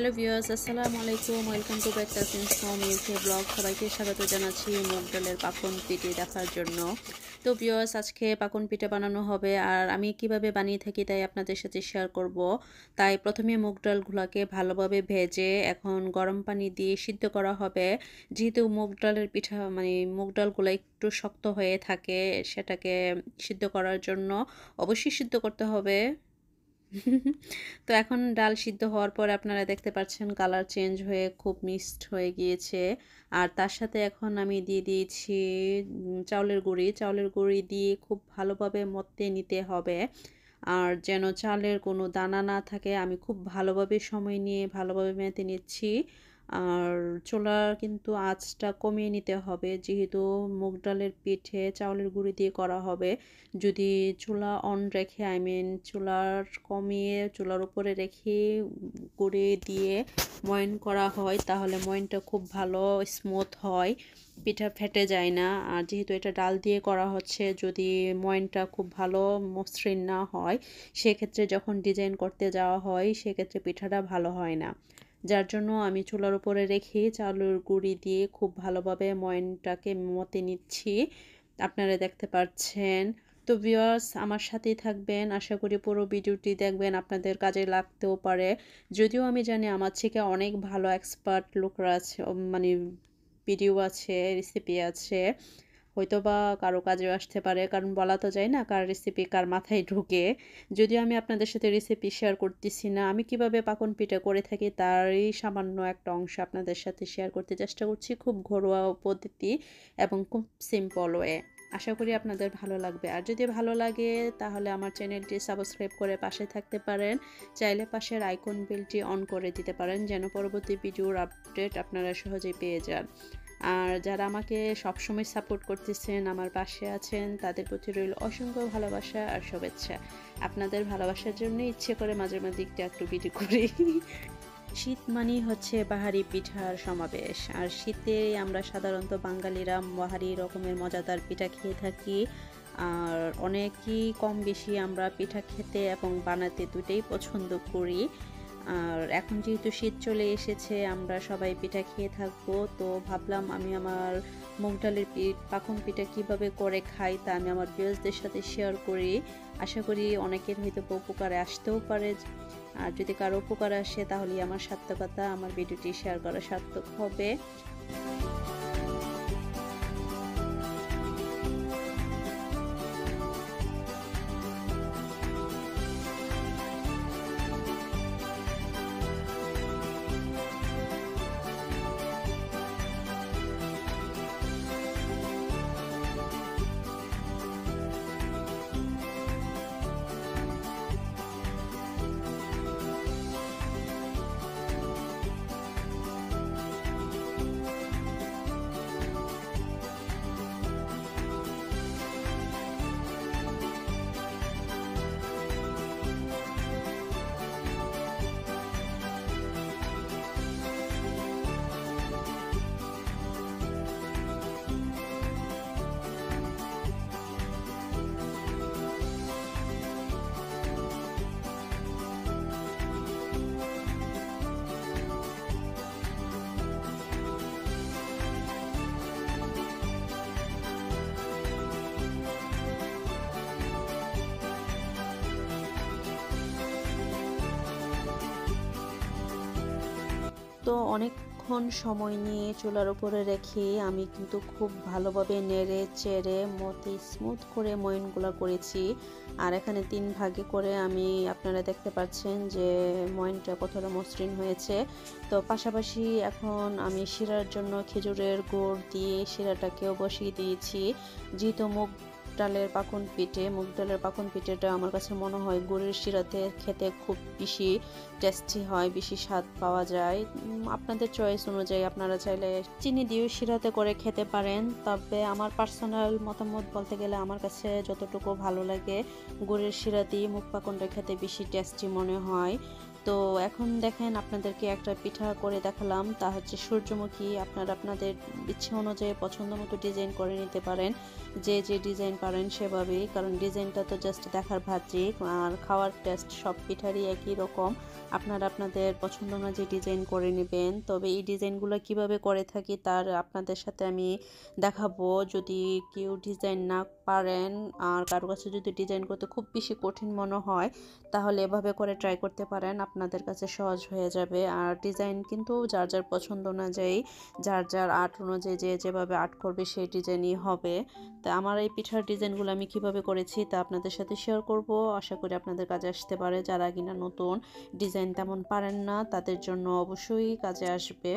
Hello viewers, আসসালামু আলাইকুম। Welcome to back cousins home UK blog. সবাইকে স্বাগত জানাচ্ছি মুগ ডালের পাকন পিঠে দেখার জন্য। তো ভিউয়ার্স, আজকে পাকন পিঠে বানানো হবে আর আমি কীভাবে বানিয়ে থাকি তাই আপনাদের সাথে শেয়ার করব। তাই প্রথমে মুগ ডালগুলোকে ভালোভাবে ভেজে এখন গরম পানি দিয়ে সিদ্ধ করা হবে। যেহেতু মুগ ডালের পিঠা মানে মুগ ডালগুলো একটু শক্ত হয়ে থাকে, সেটাকে সিদ্ধ করার জন্য অবশ্যই সিদ্ধ করতে হবে। তো এখন ডাল সিদ্ধ হওয়ার পর আপনারা দেখতে পাচ্ছেন কালার চেঞ্জ হয়ে খুব মিক্সড হয়ে গিয়েছে। আর তার সাথে এখন আমি দিয়ে দিয়েছি চাউলের গুঁড়ি। চাউলের গুঁড়ি দিয়ে খুব ভালোভাবে মতে নিতে হবে। আর যেন চালের কোনো দানা না থাকে, আমি খুব ভালোভাবে সময় নিয়ে ভালোভাবে মেতে নিচ্ছি। আর চুলার কিন্তু আঁচটা কমিয়ে নিতে হবে। যেহেতু মুগ ডালের পিঠে চাউলের গুঁড়ি দিয়ে করা হবে, যদি চুলা অন রেখে আই মিন চুলার কমিয়ে চুলার উপরে রেখে গুঁড়ি দিয়ে ময়ন করা হয়, তাহলে ময়নটা খুব ভালো স্মুথ হয়, পিঠা ফেটে যায় না। আর যেহেতু এটা ডাল দিয়ে করা হচ্ছে, যদি ময়নটা খুব ভালো মসৃণ না হয়, সেক্ষেত্রে যখন ডিজাইন করতে যাওয়া হয়, সেক্ষেত্রে পিঠাটা ভালো হয় না। যার জন্য আমি চুলার উপরে রেখে চালুর গুঁড়ি দিয়ে খুব ভালোভাবে ময়নটাকে মতে নিচ্ছি। আপনারা দেখতে পাচ্ছেন। তো ভিওয়ার্স আমার সাথেই থাকবেন। আশা করি পুরো ভিডিওটি দেখবেন। আপনাদের কাজে লাগতেও পারে। যদিও আমি জানি আমার থেকে অনেক ভালো এক্সপার্ট লোকরা আছে মানে ভিডিও আছে রেসিপি আছে। হয়তো বা কারও কাজে আসতে পারে, কারণ বলা তো যায় না কার রেসিপি কার মাথায় ঢুকে। যদিও আমি আপনাদের সাথে রেসিপি শেয়ার করতেছি না, আমি কীভাবে পাকন পিঠা করে থাকি তারই সামান্য একটা অংশ আপনাদের সাথে শেয়ার করতে চেষ্টা করছি খুব ঘরোয়া পদ্ধতি এবং খুব সিম্পল ওয়ে আশা করি আপনাদের ভালো লাগবে। আর যদি ভালো লাগে, তাহলে আমার চ্যানেলটি সাবস্ক্রাইব করে পাশে থাকতে পারেন। চাইলে পাশের আইকন বেলটি অন করে দিতে পারেন, যেন পরবর্তী ভিডিওর আপডেট আপনারা সহজেই পেয়ে যান। আর যারা আমাকে সবসময় সাপোর্ট করতেছেন, আমার পাশে আছেন, তাদের প্রতি রইল অসংখ্য ভালোবাসা আর শুভেচ্ছা। আপনাদের ভালোবাসার জন্য ইচ্ছে করে মাঝে মাঝে একটু একটু ভিডিও করি। শীত মানেই হচ্ছে বাহারি পিঠার সমাবেশ। আর শীতে আমরা সাধারণত বাঙালিরা বাহারি রকমের মজাদার পিঠা খেয়ে থাকি। আর অনেকই কম বেশি আমরা পিঠা খেতে এবং বানাতে দুটোই পছন্দ করি। আর এখন যেহেতু শীত চলে এসেছে, আমরা সবাই পিঠা খেয়ে থাকব। তো ভাবলাম আমি আমার মুগ ডালের পাখন পিঠা কীভাবে করে খাই তা আমি আমার বিয়সদের সাথে শেয়ার করি। আশা করি অনেকের হয়তো উপকারে আসতেও পারে। আর যদি কারও উপকার আসে তাহলে আমার সার্থকতা, আমার ভিডিওটি শেয়ার করা সার্থক হবে। তো অনেকক্ষণ সময় নিয়ে চুলার উপরে রেখে আমি কিন্তু খুব ভালোভাবে নেড়ে চেড়ে মতে স্মুথ করে ময়নগুলো করেছি। আর এখানে তিন ভাগে করে আমি, আপনারা দেখতে পাচ্ছেন যে ময়নটা কতটা মসৃণ হয়েছে। তো পাশাপাশি এখন আমি শিরার জন্য খেজুরের গুড় দিয়ে শিরাটাকেও বসিয়ে দিয়েছি। যেহেতু মুখ ডালের পাখন পিঠে, মুগ ডালের পাখন পিঠেটা আমার কাছে মনে হয় গুড়ের শিরাতে খেতে খুব বেশি টেস্টি হয়, বেশি স্বাদ পাওয়া যায়। আপনাদের চয়েস অনুযায়ী আপনারা চাইলে চিনি দিয়েও শিরাতে করে খেতে পারেন, তবে আমার পার্সোনাল মতামত বলতে গেলে আমার কাছে যতটুকু ভালো লাগে গুড়ের শিরা দিয়ে মুখ পাকনটা খেতে বেশি টেস্টি মনে হয়। তো এখন দেখেন আপনাদেরকে একটা পিঠা করে দেখালাম। তা হচ্ছে সূর্যমুখী। আপনারা আপনাদের ইচ্ছে অনুযায়ী পছন্দ মতো ডিজাইন করে নিতে পারেন। যে যে ডিজাইন পারেন সেভাবেই। কারণ ডিজাইনটা তো জাস্ট দেখার ভাজি। আর খাওয়ার টেস্ট সব পিঠারই একই রকম। আপনারা আপনাদের পছন্দ অনুযায়ী ডিজাইন করে নেবেন। তবে এই ডিজাইনগুলো কীভাবে করে থাকি তার আপনাদের সাথে আমি দেখাবো। যদি কেউ ডিজাইন না পারেন আর কারও কাছে যদি ডিজাইন করতে খুব বেশি কঠিন মনে হয়, তাহলে এভাবে করে ট্রাই করতে পারেন। আপনাদের কাছে সহজ হয়ে যাবে। আর ডিজাইন কিন্তু যার যার পছন্দ অনুযায়ী, যার যার আর্ট অনুযায়ী যে যেভাবে আর্ট করবে সেই ডিজাইনই হবে। তা আমার এই পিঠার ডিজাইনগুলো আমি কীভাবে করেছি তা আপনাদের সাথে শেয়ার করব। আশা করি আপনাদের কাজে আসতে পারে। যারা কিনা নতুন, ডিজাইন তেমন পারেন না, তাদের জন্য অবশ্যই কাজে আসবে।